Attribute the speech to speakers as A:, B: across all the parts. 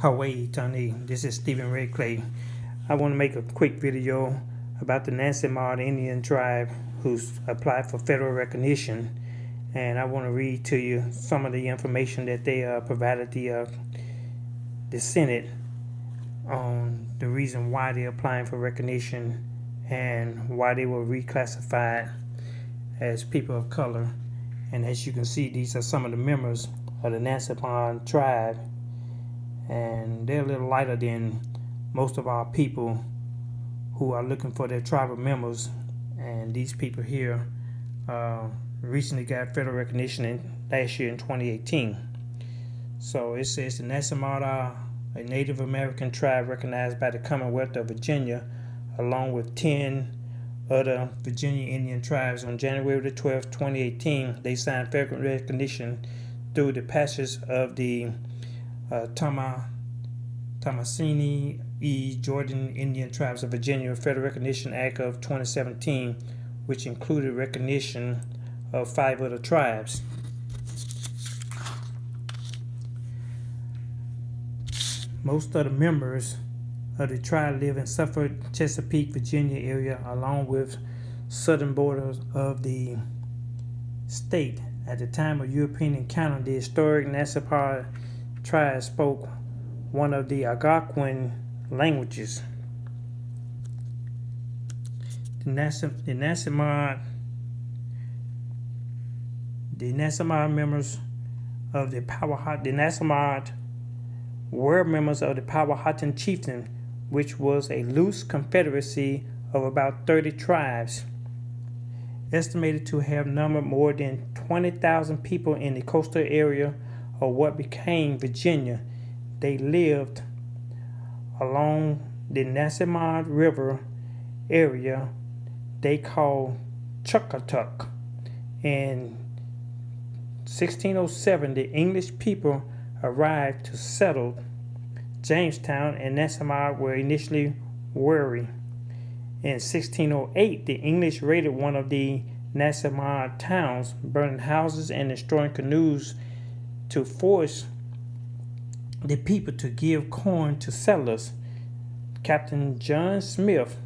A: Hawaii Tani. This is Steven Redclay. I want to make a quick video about the Maud Indian tribe who's applied for federal recognition. And I want to read to you some of the information that they uh, provided the, uh, the Senate on the reason why they're applying for recognition and why they were reclassified as people of color. And as you can see, these are some of the members of the Maud tribe and they're a little lighter than most of our people who are looking for their tribal members. And these people here uh, recently got federal recognition in last year in 2018. So it says the Nasamada, a Native American tribe recognized by the Commonwealth of Virginia, along with 10 other Virginia Indian tribes on January the 12th, 2018. They signed federal recognition through the passage of the uh, Tama, Thomasina E. Jordan Indian Tribes of Virginia Federal Recognition Act of 2017, which included recognition of five other tribes. Most of the members of the tribe live in Suffolk, Chesapeake, Virginia area, along with southern borders of the state. At the time of European encounter, the historic Nassau tribe spoke one of the Algonquin languages. The, Nassam, the Nansemond the Nansemond members of the Powhatan, the Nansemond were members of the Powhatan chieftain, which was a loose confederacy of about 30 tribes, estimated to have numbered more than 20,000 people in the coastal area of what became Virginia. They lived along the Nansemond River area they called Chuckatuck. In 1607, the English people arrived to settle Jamestown and Nansemond were initially wary. In 1608, the English raided one of the Nansemond towns, burning houses and destroying canoes to force the people to give corn to settlers. Captain John Smith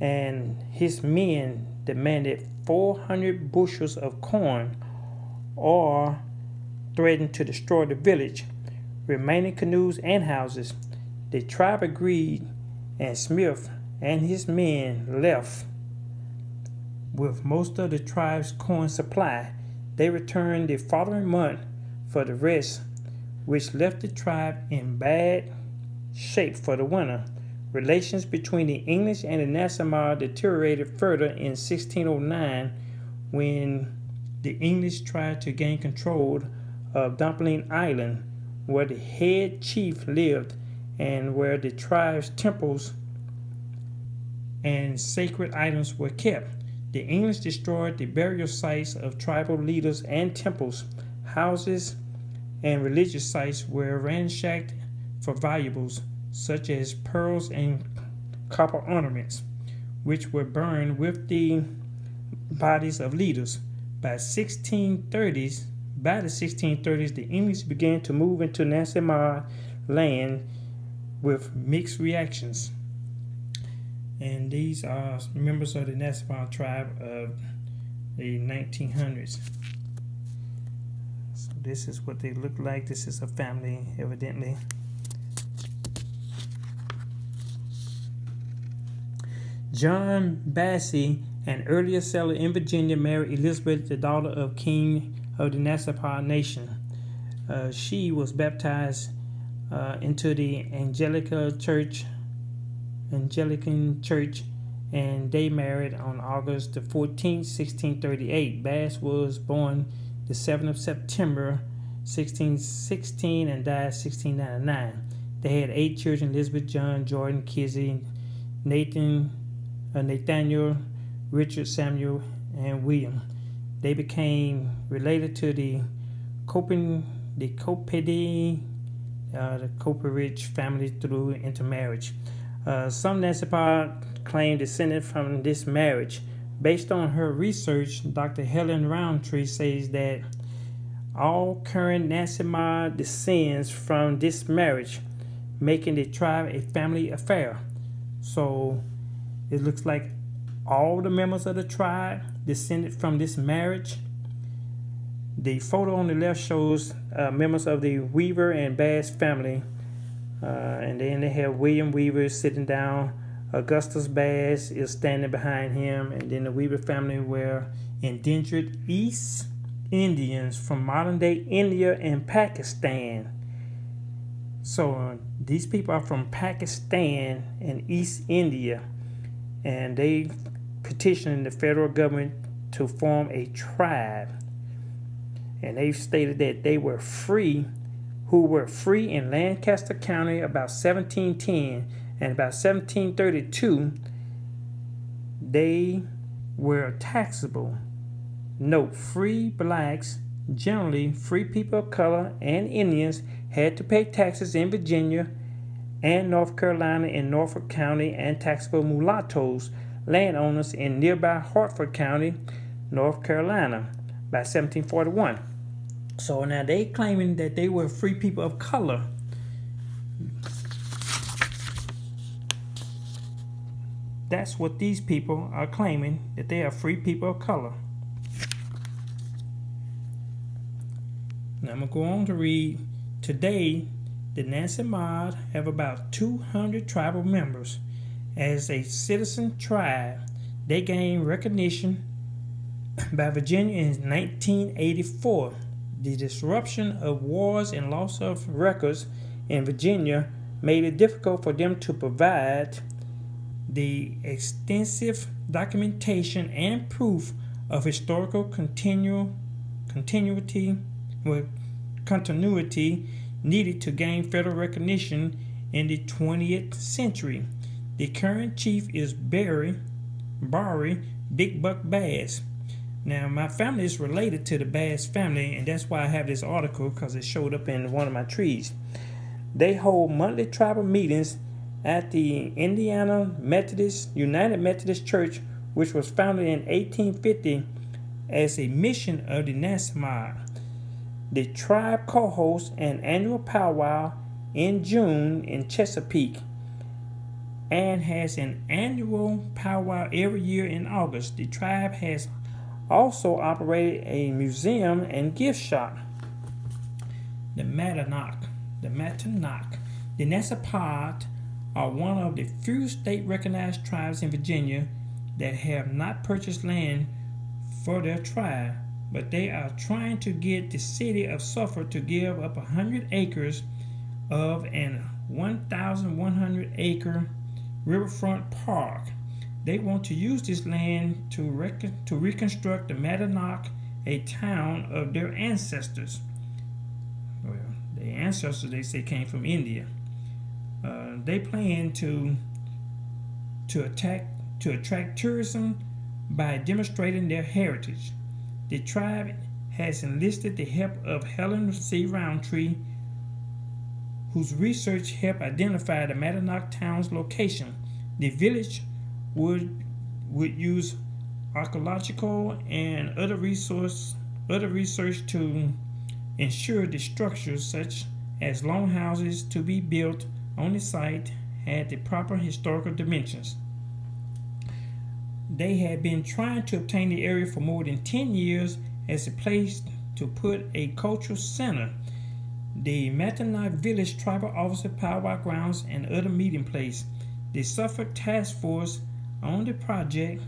A: and his men demanded 400 bushels of corn or threatened to destroy the village, remaining canoes and houses. The tribe agreed, and Smith and his men left with most of the tribe's corn supply. They returned the following month for the rest, which left the tribe in bad shape for the winter. Relations between the English and the Nassau deteriorated further in 1609 when the English tried to gain control of Dumpling Island, where the head chief lived and where the tribe's temples and sacred items were kept. The English destroyed the burial sites of tribal leaders and temples, houses, and religious sites were ransacked for valuables such as pearls and copper ornaments, which were burned with the bodies of leaders. By 1630s, by the 1630s, the English began to move into Nassau land with mixed reactions. And these are members of the Nassau tribe of the 1900s this is what they look like. This is a family evidently. John Bassey an earlier settler in Virginia married Elizabeth the daughter of King of the Nassau Nation. Uh, she was baptized uh, into the Angelica Church Anglican Church and they married on August the 14th 1638 Bass was born the 7th of September 1616 and died 1699. They had eight children Elizabeth, John, Jordan, Kizzy, Nathan, uh, Nathaniel, Richard, Samuel, and William. They became related to the Copin, the Copedi, uh, the Copperidge family through intermarriage. Uh, some Nassau claim descended from this marriage. Based on her research, Dr. Helen Rountree says that all current Nansemond descends from this marriage. making the tribe a family affair. So it looks like all the members of the tribe descended from this marriage. The photo on the left shows uh, members of the Weaver and Bass family. Uh, and then they have William Weaver sitting down. Augustus Bass is standing behind him. And then the Weaver family were indentured East Indians from modern day India and Pakistan. So uh, these people are from Pakistan and East India, and they petitioned the federal government to form a tribe. And they stated that they were free, who were free in Lancaster County about 1710 and about 1732. They were taxable. Note free blacks, generally free people of color, and Indians had to pay taxes in Virginia and North Carolina in Norfolk County and taxable mulattoes, landowners in nearby Hertford County, North Carolina by 1741. So now they claiming that they were free people of color. That's what these people are claiming, that they are free people of color. Now I'm going to go on to read Today, the Nansemond have about 200 tribal members. As a citizen tribe, they gained recognition by Virginia in 1984. The disruption of wars and loss of records in Virginia made it difficult for them to provide the extensive documentation and proof of historical continual continuity with continuity needed to gain federal recognition in the 20th century. The current chief is Barry, Barry Big Buck Bass. Now, my family is related to the Bass family, and that's why I have this article because it showed up in one of my trees. They hold monthly tribal meetings at the Indiana Methodist United Methodist Church, which was founded in 1850 as a mission of the Nansemond. The tribe co hosts an annual powwow in June in Chesapeake and has an annual powwow every year in August. The tribe has also operated a museum and gift shop. The Mattanock, the Mattanock, the Nansemond are one of the few state recognized tribes in Virginia that have not purchased land for their tribe but they are trying to get the city of Suffolk to give up 100 acres of an 1,100 acre riverfront park. They want to use this land to, rec- to reconstruct the Mattanock, a town of their ancestors. Well, the ancestors they say came from India. Uh, they plan to to attack to attract tourism by demonstrating their heritage. The tribe has enlisted the help of Helen C. Rountree, whose research helped identify the Mattanock town's location. The village would would use archaeological and other resource other research to ensure the structures such as longhouses to be built on the site had the proper historical dimensions. They had been trying to obtain the area for more than 10 years as a place to put a cultural center, the Mattanock Village Tribal Officer Powwow Grounds, and other meeting place. The Suffolk Task Force on the project,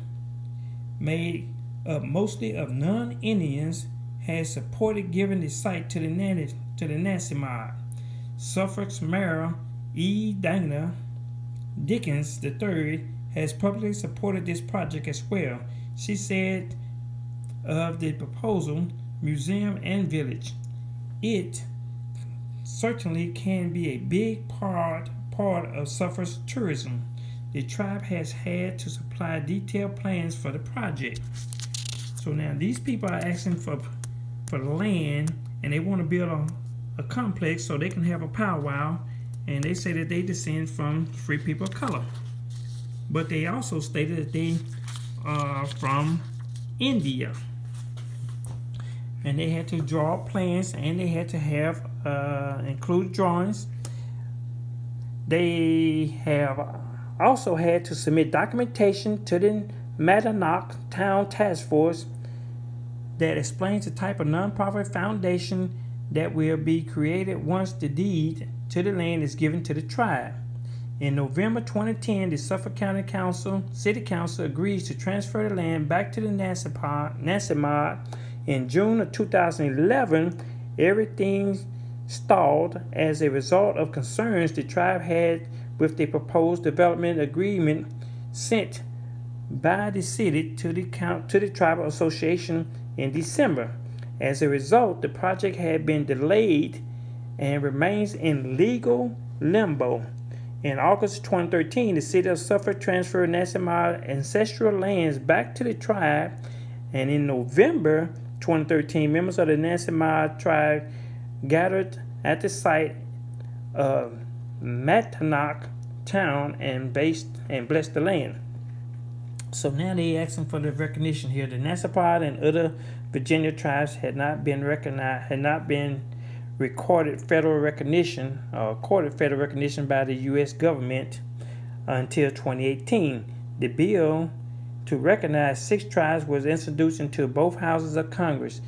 A: made up mostly of non-Indians, has supported giving the site to the natives to the Nansemond. Suffolk's Mayor E. Dana Dickens III has publicly supported this project as well. She said of the proposal, museum and village, it certainly can be a big part part of Suffolk's tourism. The tribe has had to supply detailed plans for the project. So now these people are asking for for land and they want to build a, a complex so they can have a powwow and they say that they descend from free people of color but they also stated that they are from India. And they had to draw plans and they had to have uh, include drawings. they have also had to submit documentation to the Mattanock Town Task Force that explains the type of nonprofit foundation that will be created once the deed to the land is given to the tribe. In November 2010, the Suffolk County Council, City Council agrees to transfer the land back to the Nansemond. In June of 2011, everything stalled as a result of concerns the tribe had with the proposed development agreement sent by the city to the to the tribal association in December. As a result, the project had been delayed and remains in legal limbo. In August 2013, the city of Suffolk transferred Nansemond ancestral lands back to the tribe, and in November 2013, members of the Nansemond tribe gathered at the site of Mattanock town and based and blessed the land. So now they're asking for the recognition here. The Nansemond and other Virginia tribes had not been recognized, had not been recorded federal recognition or accorded federal recognition by the U.S. government until 2018. The bill to recognize six tribes was introduced into both houses of Congress.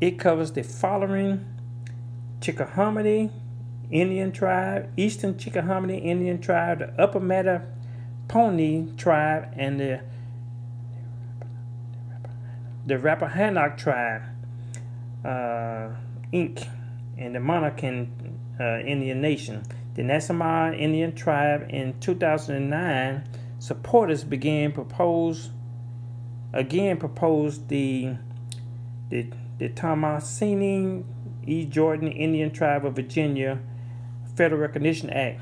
A: It covers the following Chickahominy Indian tribe, Eastern Chickahominy Indian tribe, the Upper Mattapony tribe, and the the Rappahannock tribe, uh, Inc., and the Monacan uh, Indian Nation. The Nansemond Indian tribe in 2009 supporters began propose again proposed the the the Thomasina E. Jordan Indian Tribe of Virginia Federal Recognition Act.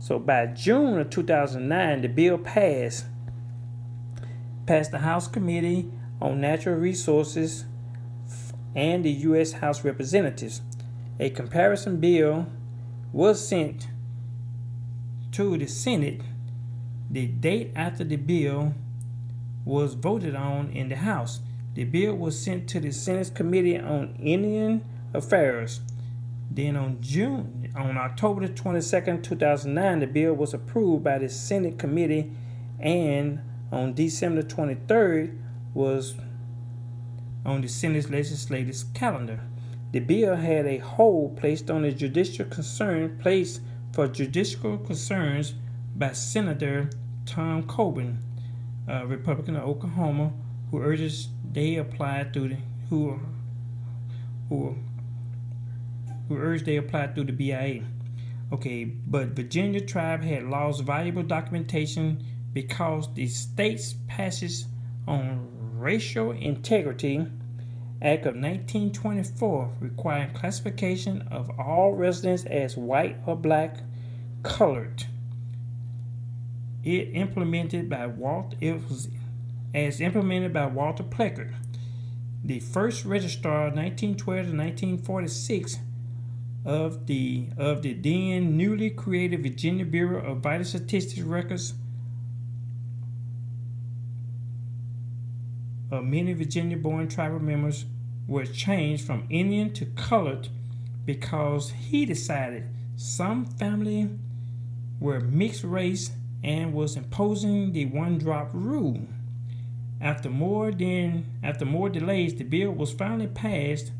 A: So by June of 2009, the bill passed passed the House Committee on Natural Resources and the U.S. House Representatives. A comparison bill was sent to the Senate the date after the bill was voted on in the House. The bill was sent to the Senate Committee on Indian Affairs. Then on June, on October 22, 2009, the bill was approved by the Senate Committee, and on December 23rd was on the Senate's legislative calendar. The bill had a hold placed on the judicial concern placed for judicial concerns by Senator Tom Coburn, a Republican of Oklahoma, who urges they apply through the who who who urged they apply through the BIA. Okay, but Virginia tribe had lost valuable documentation because the state's passage on Racial Integrity Act of 1924 requiring classification of all residents as white or black colored. It implemented by Walt it was as implemented by Walter Pleckert. The first registrar 1912 to 1946 of the of the then newly created Virginia Bureau of Vital Statistics records of many Virginia-born tribal members were changed from Indian to colored because he decided some family were mixed race and was imposing the one-drop rule. After more than after more delays, the bill was finally passed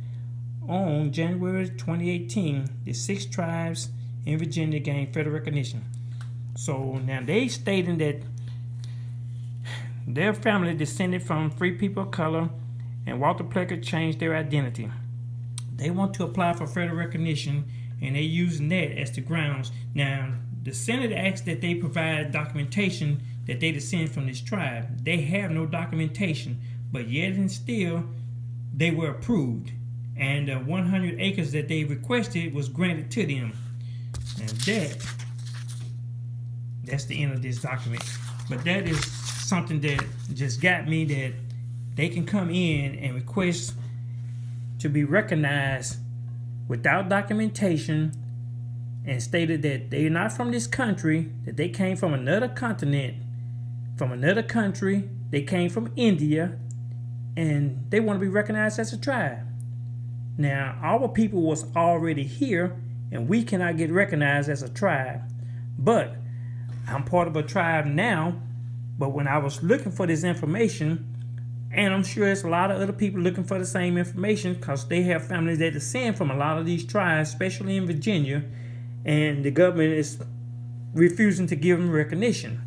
A: on January 2018, the six tribes in Virginia gained federal recognition. So now they stating that their family descended from free people of color and Walter Pleckert changed their identity. They want to apply for federal recognition and they use that as the grounds. Now, the Senate asks that they provide documentation that they descend from this tribe. They have no documentation, but yet and still, they were approved and the 100 acres that they requested was granted to them. And that, that's the end of this document. But that is something that just got me that they can come in and request to be recognized without documentation and stated that they're not from this country, that they came from another continent, from another country, they came from India, and they want to be recognized as a tribe. Now, our people was already here, and we cannot get recognized as a tribe. But I'm part of a tribe now. But when I was looking for this information, and I'm sure it's a lot of other people looking for the same information because they have families that descend from a lot of these tribes, especially in Virginia, and the government is refusing to give them recognition.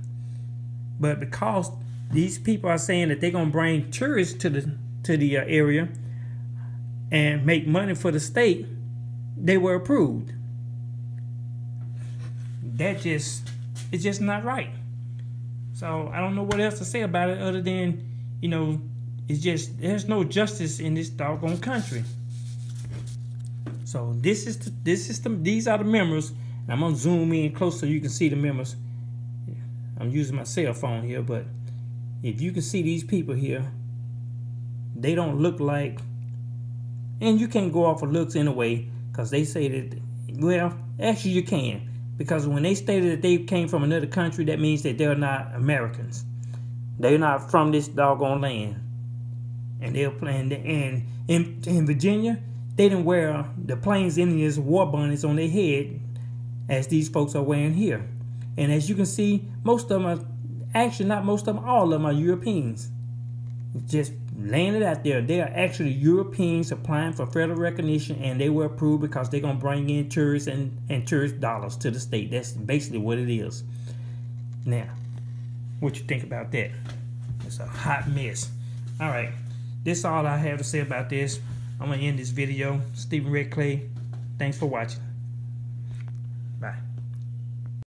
A: But because these people are saying that they're gonna bring tourists to the to the uh, area and make money for the state, they were approved. That just it's just not right. So I don't know what else to say about it other than, you know, it's just there's no justice in this doggone country. So this is the, this is the, these are the members. I'm gonna zoom in close so you can see the members. I'm using my cell phone here, but if you can see these people here, they don't look like, and you can't go off of looks anyway, because they say that, well, actually you can, because when they stated that they came from another country, that means that they're not Americans. They're not from this doggone land. And they're playing, and in, in Virginia, they didn't wear the Plains Indians war bonnets on their head as these folks are wearing here. And as you can see, most of them are, actually not most of them, all of them are Europeans. Just laying it out there. They are actually Europeans applying for federal recognition and they were approved because they're going to bring in tourists and, and tourist dollars to the state. That's basically what it is. Now, what you think about that? It's a hot mess. All right. This is all I have to say about this. I'm going to end this video. Steven Redclay. Thanks for watching.